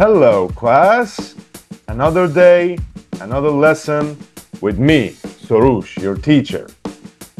Hello, class. Another day, another lesson with me, Soroosh, your teacher.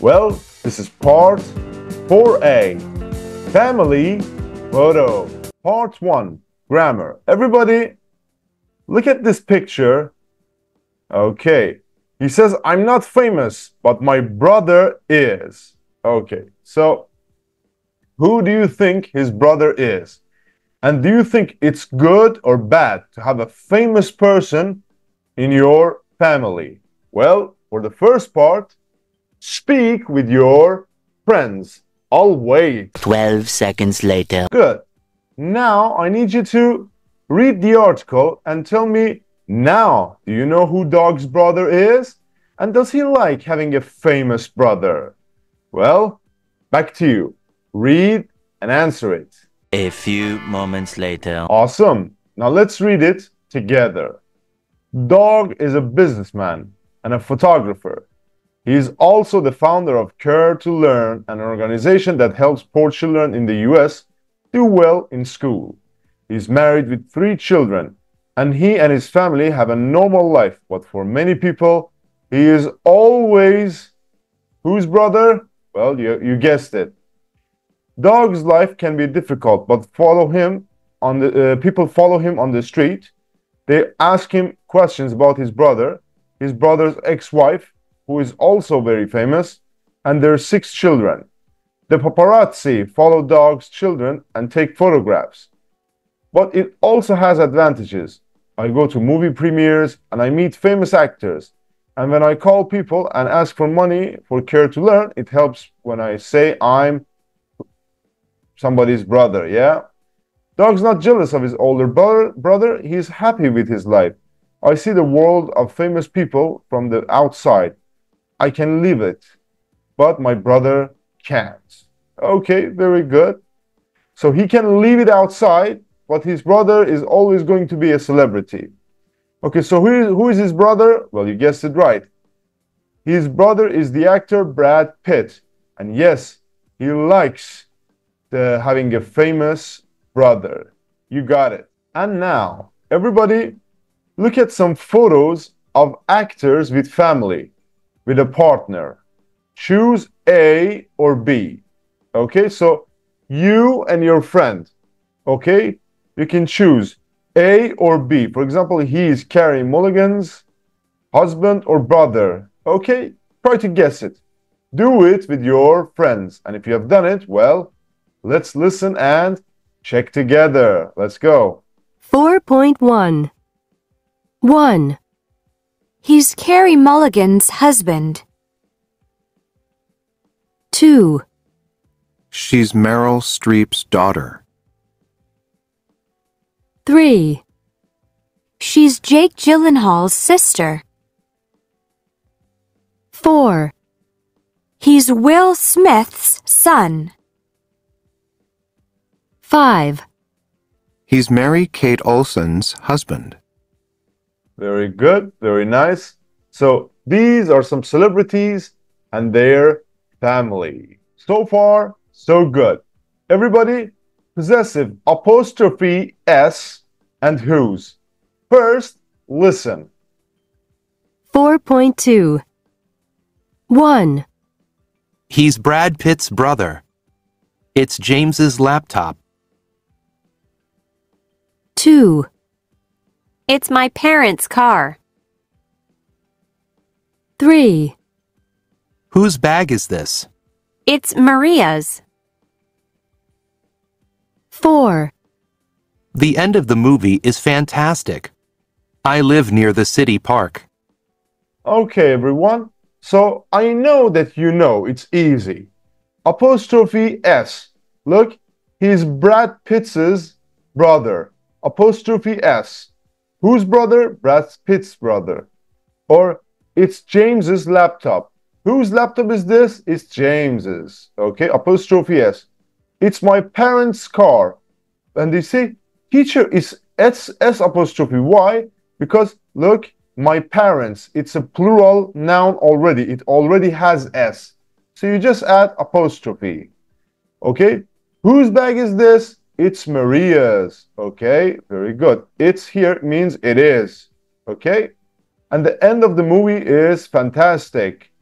Well, this is part 4A Family Photo. Part 1 Grammar. Everybody, look at this picture. Okay. He says, I'm not famous, but my brother is. Okay. So, who do you think his brother is? And do you think it's good or bad to have a famous person in your family? Well, for the first part, speak with your friends. I'll wait. 12 seconds later. Good. Now I need you to read the article and tell me now, do you know who Doug's brother is? And does he like having a famous brother? Well, back to you. Read and answer it. A few moments later. Awesome. Now let's read it together. Doug is a businessman and a photographer. He is also the founder of Care to Learn, an organization that helps poor children in the US do well in school. He is married with three children, and he and his family have a normal life. But for many people, he is always whose brother? Well, you, you guessed it. Doug's life can be difficult, but follow him on the uh, people follow him on the street. They ask him questions about his brother, his brother's ex-wife, who is also very famous, and their six children. The paparazzi follow Doug's children and take photographs. But it also has advantages. I go to movie premieres and I meet famous actors. And when I call people and ask for money for Care to Learn, it helps when I say I'm somebody's brother, yeah? Doug's not jealous of his older brother, brother. He's happy with his life. I see the world of famous people from the outside. I can live it, but my brother can't. Okay, very good. So he can leave it outside, but his brother is always going to be a celebrity. Okay, so who is, who is his brother? Well, you guessed it right. His brother is the actor Brad Pitt. And yes, he likes the, having a famous brother. You got it. And now, everybody, look at some photos of actors with family, with a partner. Choose A or B. Okay, so you and your friend, okay, you can choose A or B. For example, he is Carey Mulligan's husband or brother. Okay, try to guess it. Do it with your friends. And if you have done it, well, Let's listen and check together. Let's go. 4.1 1. He's Carey Mulligan's husband. 2. She's Meryl Streep's daughter. 3. She's Jake Gyllenhaal's sister. 4. He's Will Smith's son. 5. He's Mary Kate Olsen's husband. Very good, very nice. So these are some celebrities and their family. So far, so good. Everybody, possessive apostrophe S and whose. First, listen. 4.2 1. He's Brad Pitt's brother. It's James's laptop. 2. It's my parents' car. 3. Whose bag is this? It's Maria's. 4. The end of the movie is fantastic. I live near the city park. Okay, everyone. So I know that you know it's easy. Apostrophe S. Look, he's Brad Pitt's brother apostrophe S. Whose brother? Brad Pitt's brother. Or it's James's laptop. Whose laptop is this? It's James's. Okay, apostrophe S. It's my parents' car. And they say, teacher is S, S apostrophe. Why? Because look, my parents, it's a plural noun already. It already has S. So you just add apostrophe. Okay? Whose bag is this? It's Maria's. Okay, very good. It's here means it is. Okay, and the end of the movie is fantastic.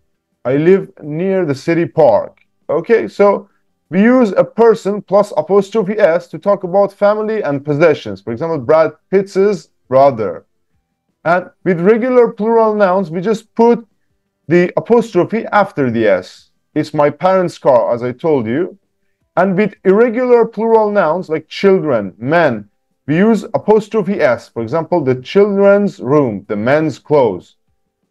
I live near the city park. Okay, so we use a person plus apostrophe s to talk about family and possessions. For example, Brad Pitt's brother. And with regular plural nouns, we just put the apostrophe after the s. It's my parents' car, as I told you. And with irregular plural nouns like children, men, we use apostrophe s. For example, the children's room, the men's clothes.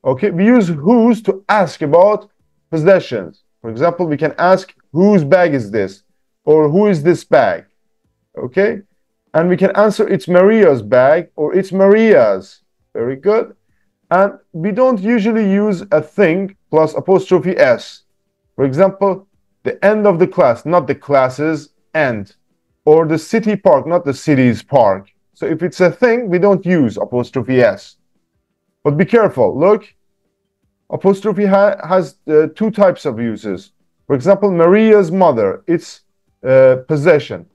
Okay, we use whose to ask about possessions. For example, we can ask whose bag is this or who is this bag? Okay, and we can answer it's Maria's bag or it's Maria's. Very good. And we don't usually use a thing plus apostrophe s. For example, the end of the class, not the class's end, or the city park, not the city's park. So if it's a thing, we don't use apostrophe s. But be careful. Look, apostrophe ha has uh, two types of uses. For example, Maria's mother, it's uh, possession.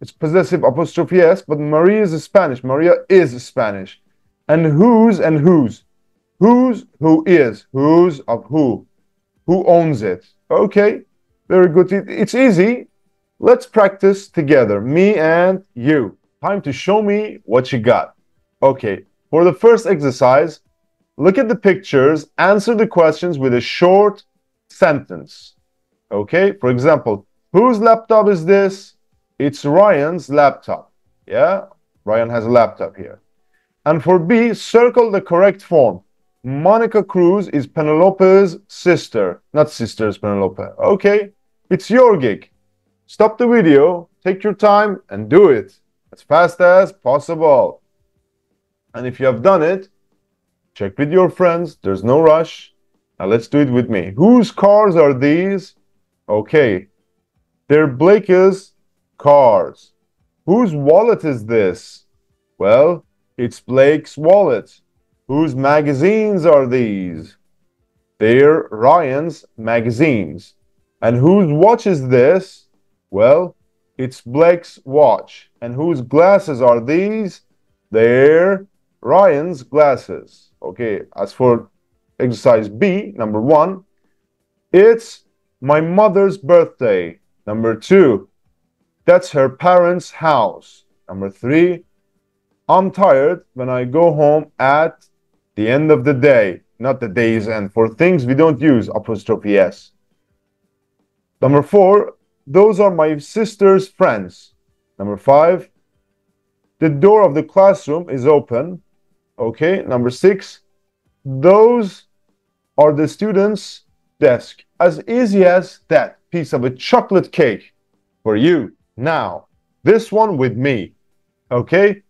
It's possessive apostrophe s, but Maria is Spanish. Maria is Spanish. And whose and whose. Whose, who is. Whose of who. Who owns it. Okay, very good. It, it's easy. Let's practice together, me and you. Time to show me what you got. Okay, for the first exercise, look at the pictures, answer the questions with a short sentence. Okay, for example, whose laptop is this? It's Ryan's laptop. Yeah, Ryan has a laptop here. And for B, circle the correct form. Monica Cruz is Penelope's sister, not sister's Penelope. Okay, it's your gig. Stop the video, take your time, and do it as fast as possible. And if you have done it, check with your friends. There's no rush. Now let's do it with me. Whose cars are these? Okay, they're Blake's cars. Whose wallet is this? Well, it's Blake's wallet. Whose magazines are these? They're Ryan's magazines. And whose watch is this? Well, it's Blake's watch. And whose glasses are these? They're Ryan's glasses. Okay, as for exercise B, number one, it's my mother's birthday. Number two, that's her parents' house. Number three, I'm tired when I go home at the end of the day, not the day's end. For things we don't use apostrophe s. Number four, those are my sister's friends. Number five, the door of the classroom is open. Okay. Number six, those are the students' desk. As easy as that piece of a chocolate cake for you. Now, this one with me. Okay.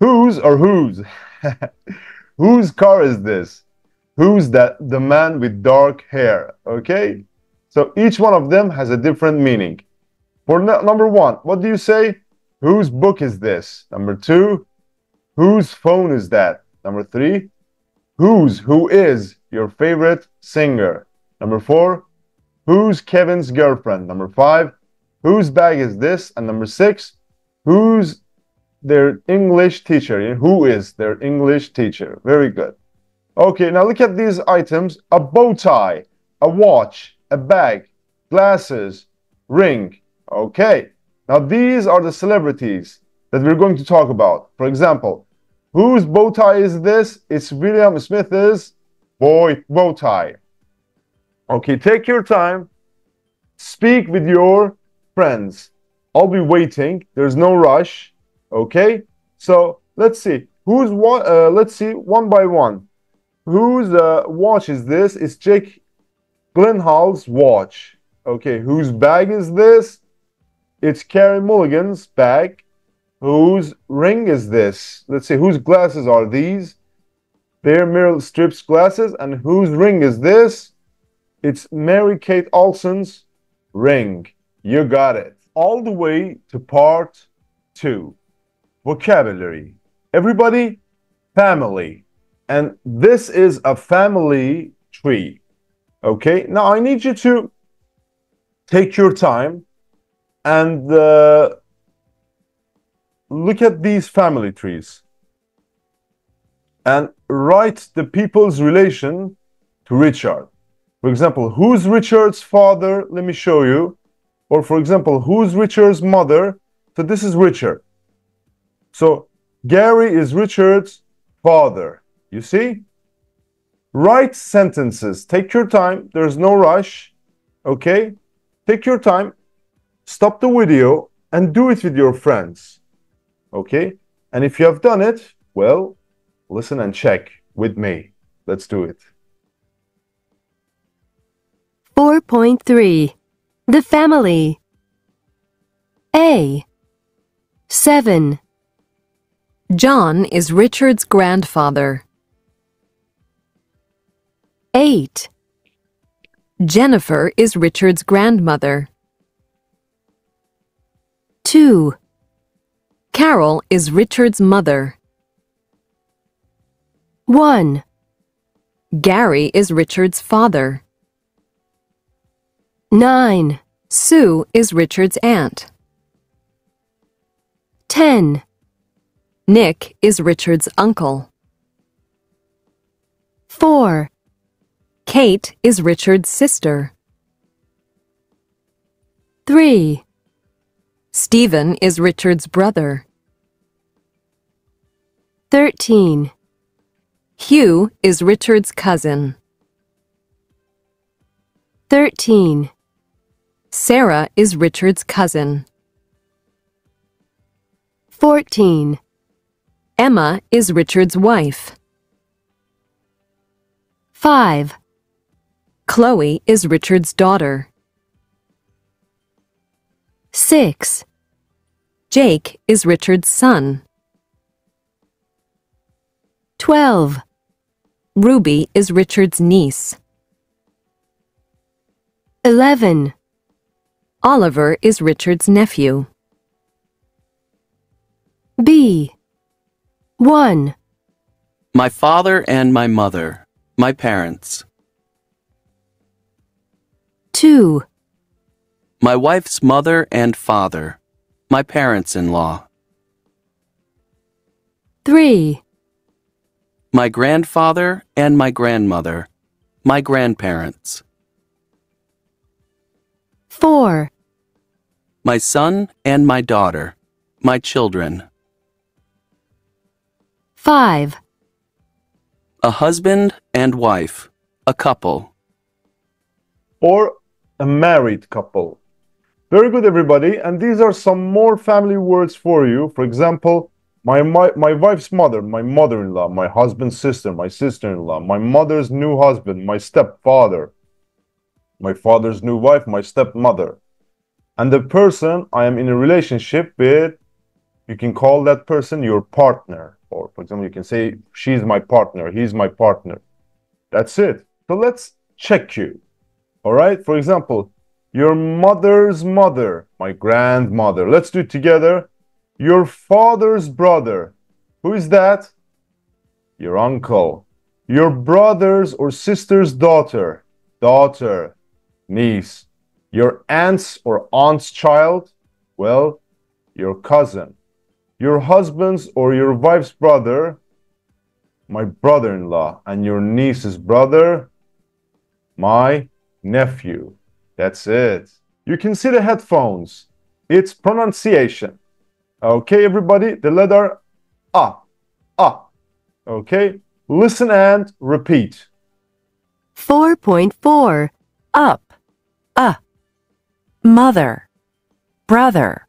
Whose or whose? whose car is this? Who's that the man with dark hair? Okay? So each one of them has a different meaning. For number one, what do you say? Whose book is this? Number two, whose phone is that? Number three, whose, who is your favorite singer? Number four, who's Kevin's girlfriend? Number five, whose bag is this? And number six, who's their English teacher? Who is their English teacher? Very good. Okay, now look at these items. A bow tie, a watch, a bag, glasses, ring. Okay, now these are the celebrities that we're going to talk about. For example, whose bow tie is this? It's William Smith's boy bow tie. Okay, take your time. Speak with your friends. I'll be waiting. There's no rush. Okay, so let's see. Who's one? Uh, let's see one by one. Whose uh, watch is this? It's Jake Gyllenhaal's watch. Okay, whose bag is this? It's Carey Mulligan's bag. Whose ring is this? Let's see, whose glasses are these? They're Meryl Streep's glasses. And whose ring is this? It's Mary Kate Olsen's ring. You got it. All the way to part two. Vocabulary. Everybody, family. And this is a family tree. Okay, now I need you to take your time and uh, look at these family trees and write the people's relation to Richard. For example, who's Richard's father? Let me show you. Or for example, who's Richard's mother? So this is Richard. So Gary is Richard's father. You see? Write sentences. Take your time. There's no rush. Okay? Take your time. Stop the video and do it with your friends. Okay? And if you have done it, well, listen and check with me. Let's do it. 4.3 The Family A. 7. John is Richard's grandfather. 8. Jennifer is Richard's grandmother. 2. Carol is Richard's mother. 1. Gary is Richard's father. 9. Sue is Richard's aunt. 10. Nick is Richard's uncle. 4. Kate is Richard's sister. 3. Stephen is Richard's brother. 13. Hugh is Richard's cousin. 13. Sarah is Richard's cousin. 14. Emma is Richard's wife. 5. Chloe is Richard's daughter. 6. Jake is Richard's son. 12. Ruby is Richard's niece. 11. Oliver is Richard's nephew. B. 1. My father and my mother, my parents. 2. My wife's mother and father, my parents in law. 3. My grandfather and my grandmother, my grandparents. 4. My son and my daughter, my children. 5. A husband and wife, a couple. Or a married couple. Very good, everybody. And these are some more family words for you. For example, my, my, my wife's mother, my mother in law, my husband's sister, my sister in law, my mother's new husband, my stepfather, my father's new wife, my stepmother. And the person I am in a relationship with, you can call that person your partner. Or, for example, you can say, she's my partner, he's my partner. That's it. So let's check you. All right? For example, your mother's mother, my grandmother. Let's do it together. Your father's brother. Who is that? Your uncle. Your brother's or sister's daughter. Daughter. Niece. Your aunt's or aunt's child. Well, your cousin. Your husband's or your wife's brother. My brother in law. And your niece's brother. My nephew. That's it. You can see the headphones. It's pronunciation. Okay, everybody, the letter A. A. Okay, listen and repeat. 4.4 up, uh, mother, brother,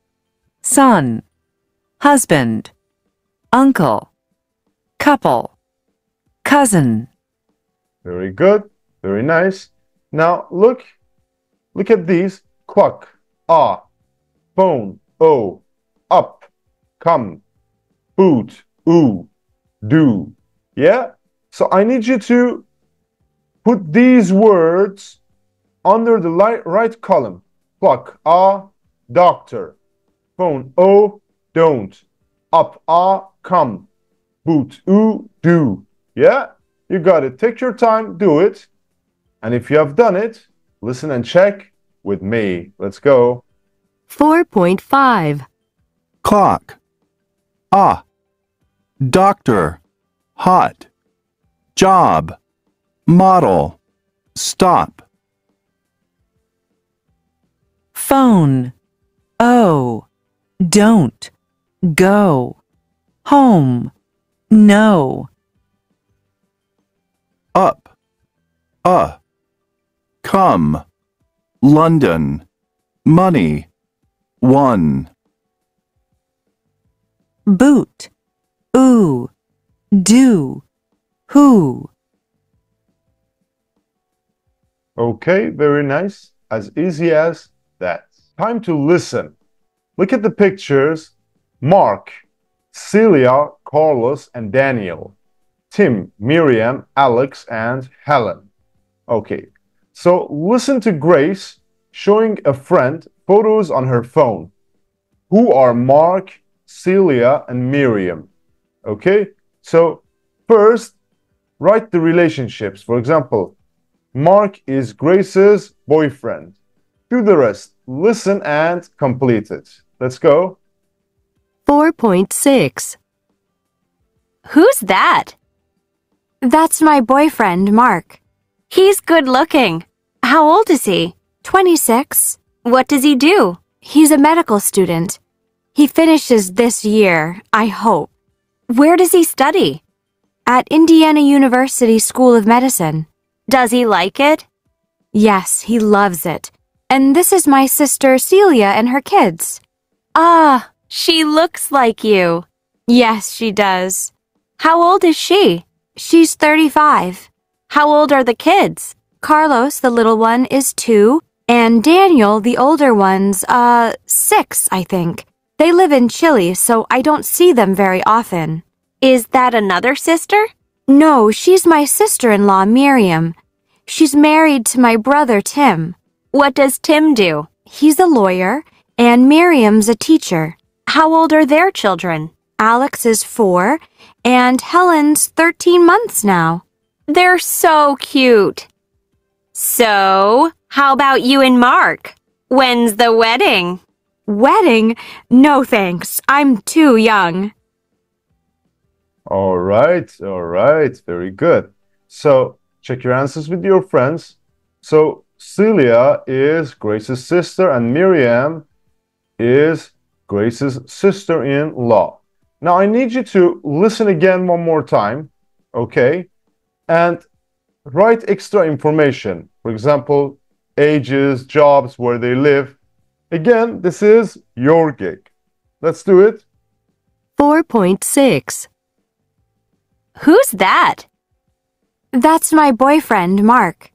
son, husband, uncle, couple, cousin. Very good. Very nice. Now look, look at these. Quack, ah, phone, oh, up, come, boot, ooh, do. Yeah? So I need you to put these words under the right column. Clock, ah, doctor. Phone, oh, don't. Up, ah, come. Boot, ooh, do. Yeah? You got it. Take your time, do it. And if you have done it, listen and check with me. Let's go. 4.5 Clock. Ah. Doctor. Hot. Job. Model. Stop. phone, oh, don't, go, home, no, Up. Uh. Come. London. Money. One. boot, ooh, do, who, Okay, very nice. As easy as that. Time to listen. Look at the pictures. Mark, Celia, Carlos, and Daniel. Tim, Miriam, Alex, and Helen. Okay, so listen to Grace showing a friend photos on her phone. Who are Mark, Celia, and Miriam? Okay, so first, write the relationships. For example, Mark is Grace's boyfriend. Do the rest. Listen and complete it. Let's go. 4.6. Who's that? That's my boyfriend, Mark. He's good looking. How old is he? 26. What does he do? He's a medical student. He finishes this year, I hope. Where does he study? At Indiana University School of Medicine. Does he like it? Yes, he loves it. And this is my sister Celia and her kids. Ah, she looks like you. Yes, she does. How old is she? She's 35. How old are the kids? Carlos, the little one, is two, and Daniel, the older one's, uh, six, I think. They live in Chile, so I don't see them very often. Is that another sister? No, she's my sister-in-law, Miriam. She's married to my brother, Tim. What does Tim do? He's a lawyer, and Miriam's a teacher. How old are their children? Alex is four, and Helen's 13 months now. They're so cute. So, how about you and Mark? When's the wedding? Wedding? No thanks. I'm too young. All right, all right, very good. So check your answers with your friends. So Celia is Grace's sister, and Miriam is Grace's sister in law. Now I need you to listen again one more time, okay? And write extra information. For example, ages, jobs, where they live. Again, this is your gig. Let's do it. 4.6. Who's that? That's my boyfriend, Mark.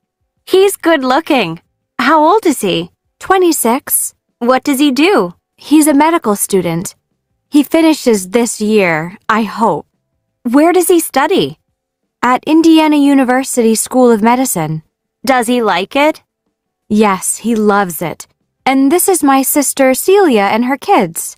He's good looking. How old is he? 26. What does he do? He's a medical student. He finishes this year, I hope. Where does he study? At Indiana University School of Medicine. Does he like it? Yes, he loves it. And this is my sister Celia and her kids.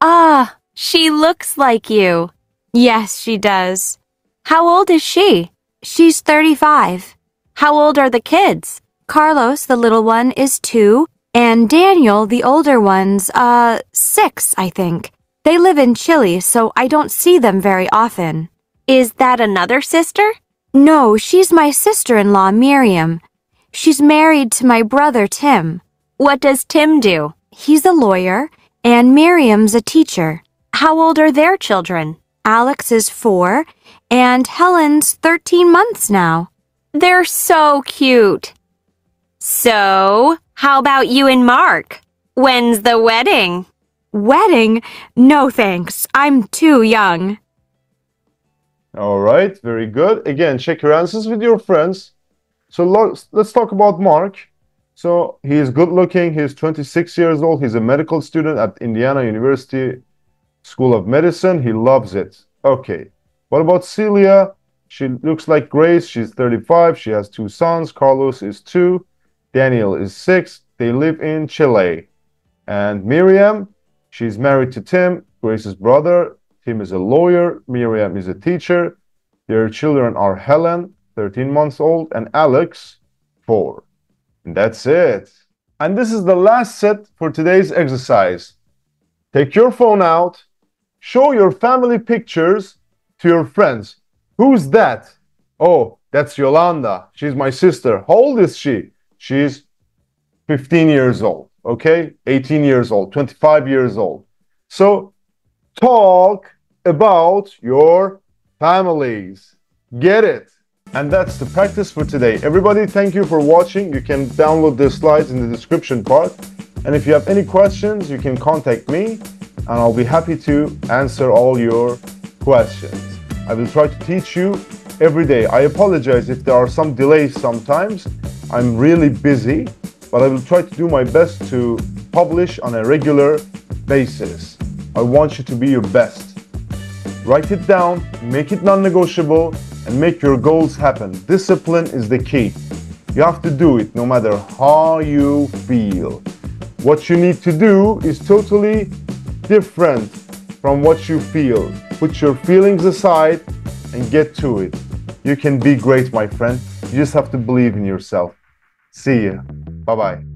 Ah, she looks like you. Yes, she does. How old is she? She's 35. How old are the kids? Carlos, the little one, is two, and Daniel, the older one's, uh, six, I think. They live in Chile, so I don't see them very often. Is that another sister? No, she's my sister-in-law, Miriam. She's married to my brother, Tim. What does Tim do? He's a lawyer, and Miriam's a teacher. How old are their children? Alex is four, and Helen's 13 months now. They're so cute. So, how about you and Mark? When's the wedding? Wedding? No thanks. I'm too young. All right, very good. Again, check your answers with your friends. So let's talk about Mark. So he is good looking. He's 26 years old. He's a medical student at Indiana University School of Medicine. He loves it. Okay. What about Celia? She looks like Grace. She's 35. She has two sons. Carlos is two. Daniel is six. They live in Chile. And Miriam, she's married to Tim, Grace's brother. Tim is a lawyer. Miriam is a teacher. Their children are Helen, 13 months old, and Alex, 4. And that's it. And this is the last set for today's exercise. Take your phone out, show your family pictures to your friends. Who's that? Oh, that's Yolanda. She's my sister. How old is she? She's 15 years old, okay? 18 years old, 25 years old. So talk about your families. Get it? And that's the practice for today. Everybody, thank you for watching. You can download the slides in the description part. And if you have any questions, you can contact me and I'll be happy to answer all your questions. I will try to teach you every day. I apologize if there are some delays sometimes. I'm really busy, but I will try to do my best to publish on a regular basis. I want you to be your best. Write it down, make it non negotiable, and make your goals happen. Discipline is the key. You have to do it no matter how you feel. What you need to do is totally different from what you feel. Put your feelings aside and get to it. You can be great, my friend. You just have to believe in yourself. See you. Bye bye.